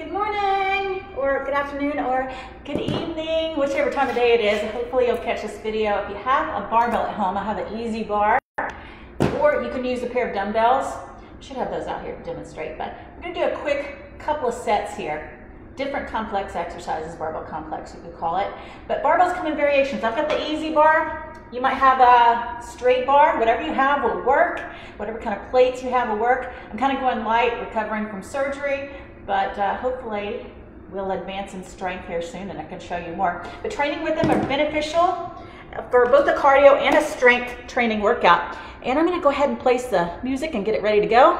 Good morning, or good afternoon, or good evening, whichever time of day it is. Hopefully you'll catch this video. If you have a barbell at home, I have an EZ bar, or you can use a pair of dumbbells. Should have those out here to demonstrate, but we're gonna do a quick couple of sets here. Different complex exercises, barbell complex you could call it. But barbells come in variations. I've got the EZ bar, you might have a straight bar, whatever you have will work. Whatever kind of plates you have will work. I'm kind of going light, recovering from surgery, but uh, hopefully we'll advance in strength here soon and I can show you more. But training with them are beneficial for both a cardio and a strength training workout. And I'm gonna go ahead and place the music and get it ready to go.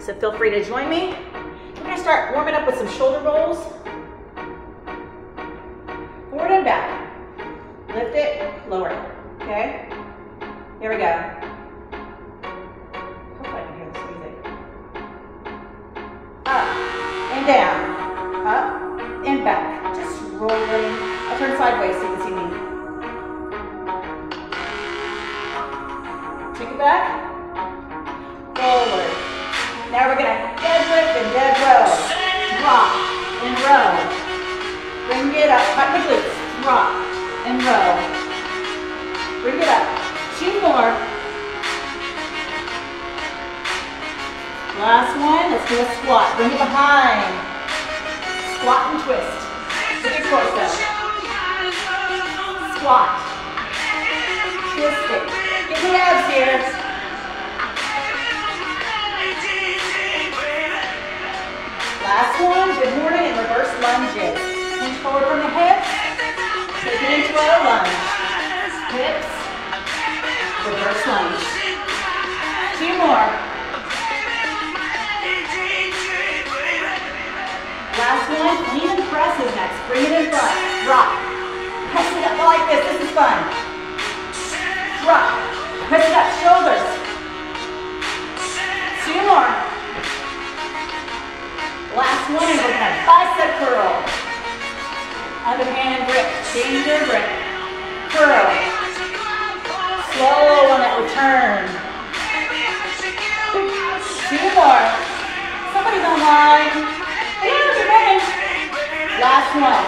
So feel free to join me. We're gonna start warming up with some shoulder rolls. Forward and back. Lift it, lower okay? Here we go. Now we're gonna deadlift and dead row. Drop and row. Bring it up, cut the glutes, drop and row. Bring it up. Two more. Last one, let's do a squat. Bring it behind. Squat and twist. Look your torso. Squat. Twist it. Get the abs here. Last one, good morning, and reverse lunges. Pinch forward from the hips. Take it into a lunge. Hips. Reverse lunge. Two more. Last one, clean and presses next. Bring it in front. Drop. Press it up like this. This is fun. Drop. Press it up. Shoulders. Two more. Last one, and we're gonna bicep curl. Other hand grip. Change your grip. Curl. Slow on that return. Two more. Somebody's online. Morning. Last one.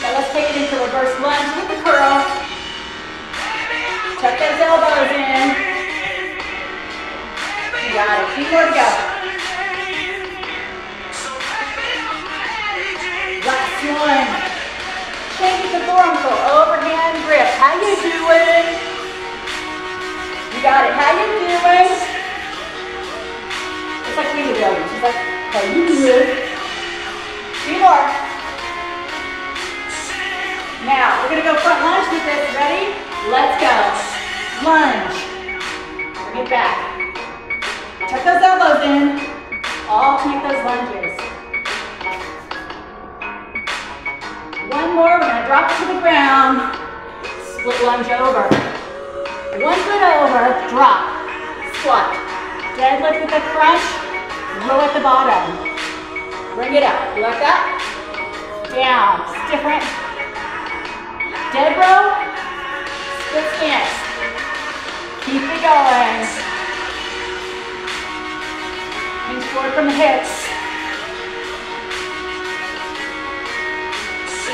Now let's take it into reverse lunge with the curl. Tuck those elbows in. You got it. Two more to go. One. Change to forearm overhand grip. How you doing? You got it. How you doing? It's like Rita Williams. She's like, how you doing? Two more. Now, we're going to go front lunge with this. Ready? Let's go. Lunge. Bring it back. Tuck those elbows in. All Alternate those lunges. More, we're gonna drop it to the ground. Split lunge over. One foot over, drop, squat. Deadlift with the crunch, row at the bottom. Bring it up, like that. Down, it's different. Dead row, split stance. Keep it going. Hinge forward from the hips.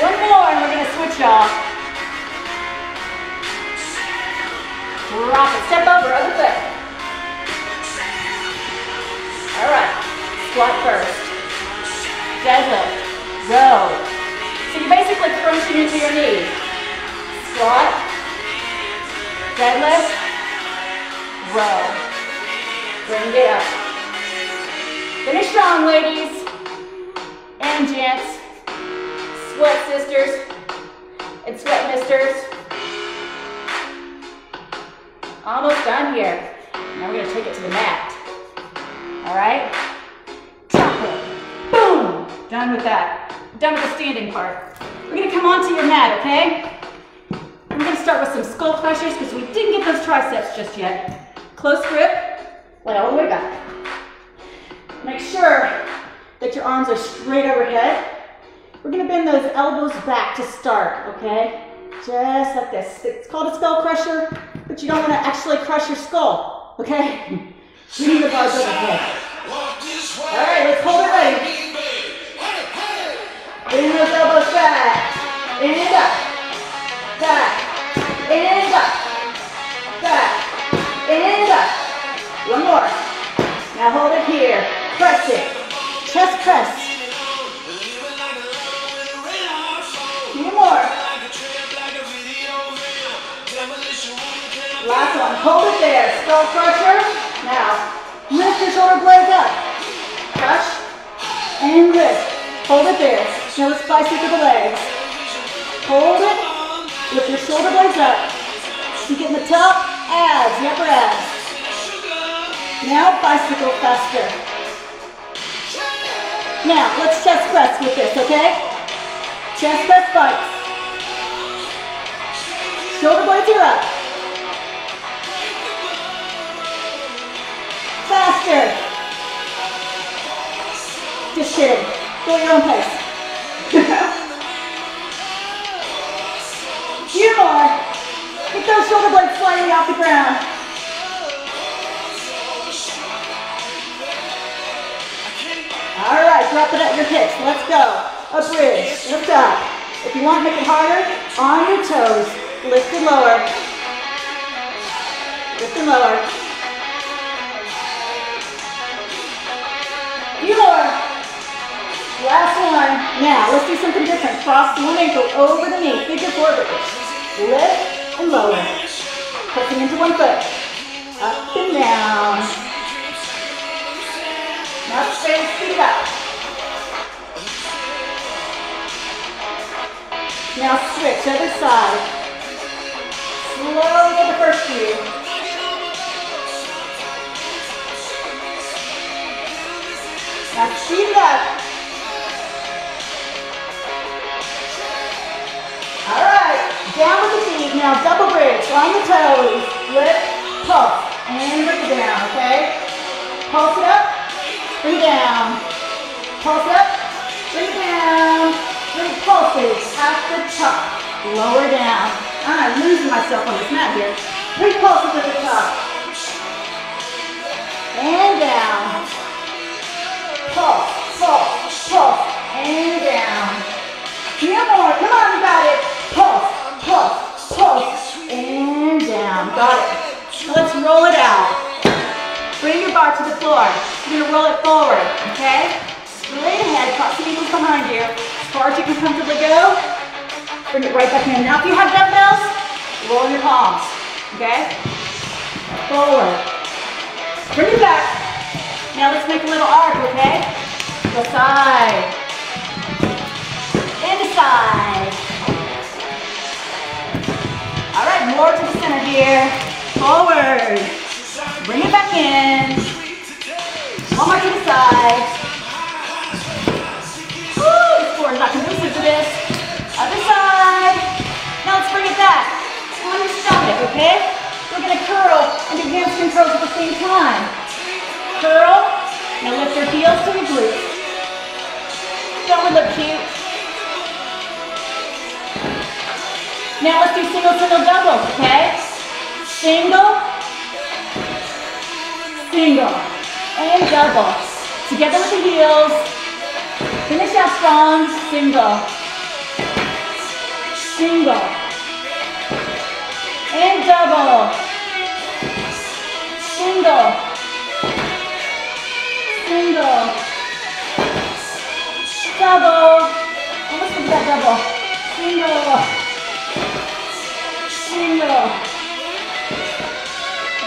One more and we're going to switch off. Drop it. Step over, other foot. All right. Squat first. Deadlift. Row. So you're basically crunching into your knee. Squat. Deadlift. Row. Bring it up. Finish strong, ladies and gents sweat sisters and sweat misters. Almost done here. Now we're gonna take it to the mat. All right? It. Boom! Done with that. Done with the standing part. We're gonna come onto your mat, okay? We're gonna start with some skull crushers because we didn't get those triceps just yet. Close grip, lay all the way back. Make sure that your arms are straight overhead. We're gonna bend those elbows back to start, okay? Just like this. It's called a skull crusher, but you don't wanna actually crush your skull, okay? The bars over head. All right, let's hold it ready. Bring those elbows back, and up, back, and up, back, and up. One more. Now hold it here, press it, chest press. More. Last one. Hold it there. Skull crusher. Now, lift your shoulder blades up. Crush and lift. Hold it there. Now let's bicycle the legs. Hold it. Lift your shoulder blades up. You get in the top abs, the upper abs. Now bicycle faster. Now, let's chest press with this, okay? Chest press bikes. Shoulder blades are up. Faster. Just kidding. Go your own pace. Few more. Get those shoulder blades sliding off the ground. All right, drop it at your hips. Let's go. A bridge, lift up. If you want, to make it harder, on your toes. Lift and lower. Lift and lower. Few more. Last one. Now, let's do something different. Cross one ankle over the knee. Figure four bridge. Lift and lower. Pressing into one foot. Up and down. Now straight Now switch, other side. Slow for the first few. Now it up. All right, down with the feet. Now double bridge on the toes. Lift, pulse, and bring it down, okay? Pulse it up. Bring it down. Pulse it up. Bring it down. Bring pulses at the top. Lower down. Ah, I'm losing myself on this mat here. Three pulses at the top. And down. Pulse, pulse, pulse, and down. Few more. Come on, you got it. Pulse, pulse, pulse, and down. Got it. Let's roll it out. Bring your bar to the floor. You're gonna roll it forward, okay? Ahead, cross the ankles behind you. Far as you can comfortably go, bring it right back in. Now if you have dumbbells, roll your palms, okay? Forward. Bring it back. Now let's make a little arc, okay? Go side. And side. All right, more to the center here. Forward. Bring it back in. One more to the stomach, okay? We're gonna curl and do hamstring curls at the same time. Curl. Now lift your heels to your glutes. Don't we look cute? Now let's do single, single, double, okay? Single, single, and double. Together with the heels. Finish out strong, single, single, and double, single, single, double, almost look that double, single, single,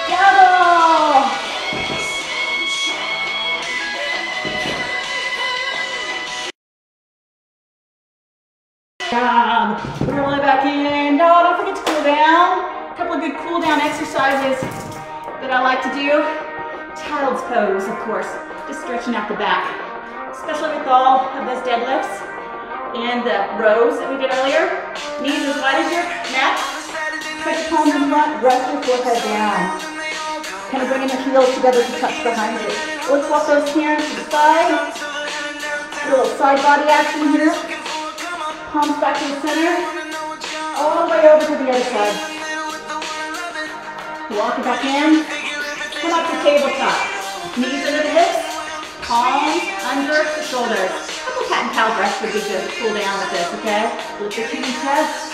double, job. Roll it back in. No, don't forget to cool down. A couple of good cool down exercises that I like to do. Child's pose, of course. Just stretching out the back. Especially with all of those deadlifts and the rows that we did earlier. Knees as wide as your neck. Put your palms in front, rest your forehead down. Kind of bringing the heels together to touch behind you. Let's walk those hands to the side. A little side body action here. Palms back to the center. All the way over to the other side. Walk it back in. Come up to tabletop. Knees under the hips. Palms under the shoulders. A couple cat and cow breaths would be good cool down with this, okay? Lift your chin and chest.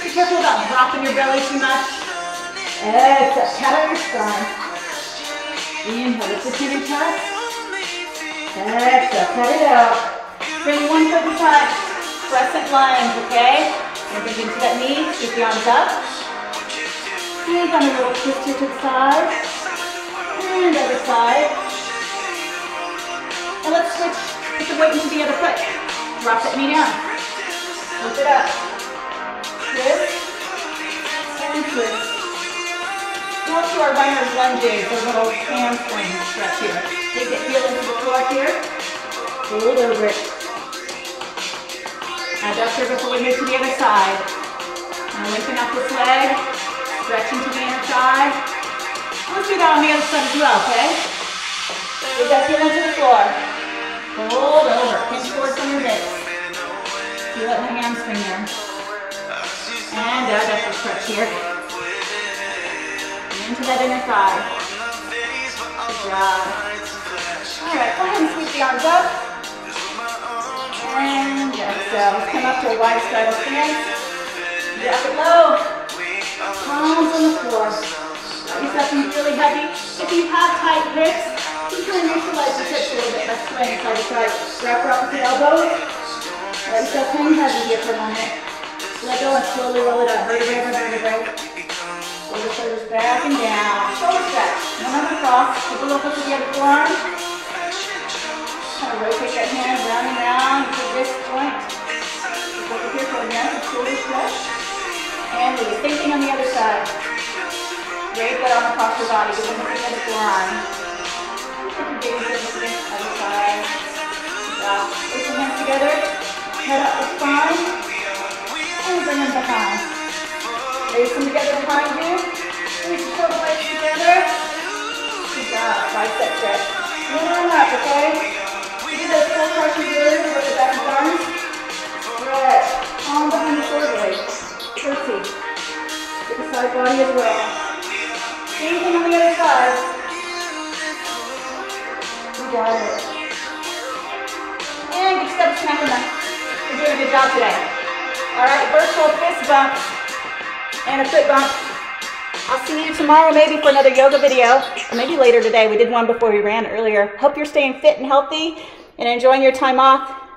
Be careful about dropping your belly too much. Exhale, cat out your spine. Inhale, lift the chin and chest. Exhale, cut it out. Bring one foot inside. Crescent lunge, okay? And bring into that knee, Keep the arms up. Hands on a little twist here to the side. And other side. And let's switch, put the weight into the other foot. Drop that knee down. Lift it up. Twist. And twist. Now to our runner's lunges, a little hamstring stretch here. Take that heel into the floor here. Fold over it. Adjust here before we move to the other side. Now lengthen up this leg. Stretch into the inner thigh. Let's do that on the other side as well, okay? Take that heel into the floor. Fold over. Pinch towards on your hips. Feel it in the hamstring there. And adjust the stretch here. Into that inner thigh. Good job. All right, go ahead and sweep the arms up. And exhale. Let's come up to a wide straddle stance. Drop it low. Palms on the floor. Yourself be really heavy. If you have tight hips, you can neutralize the hips a little bit by swaying side to side. Wrap your opposite elbows. Let yourself hang heavy here for a moment. Let go and slowly roll it up. Vertebrae by vertebrae. Pull the shoulders back and down. Shoulder stretch. One arm across. Take a look up to the other forearm. Kind of rotate that hand round and round to this point. Look here for again, shoulder stretch. And release. Same thing on the other side. Raise that arm across your body. Go into the other forearm. Put your gaze the other side. Good job. Put your hands together. Head up the spine. And bring them behind. Raise them together behind you. Reach your shoulder blades together. Good job. Bicep stretch. One arm up, okay? Do those full crunches here with the back of arms. Stretch. Palm behind the shoulder blades. Curtsy. Get the side body as well. Same thing on the other side. You got it. And get step in the. You're doing a good job today. All right, virtual fist bump and a foot bump. I'll see you tomorrow maybe for another yoga video, or maybe later today. We did one before we ran earlier. Hope you're staying fit and healthy and enjoying your time off.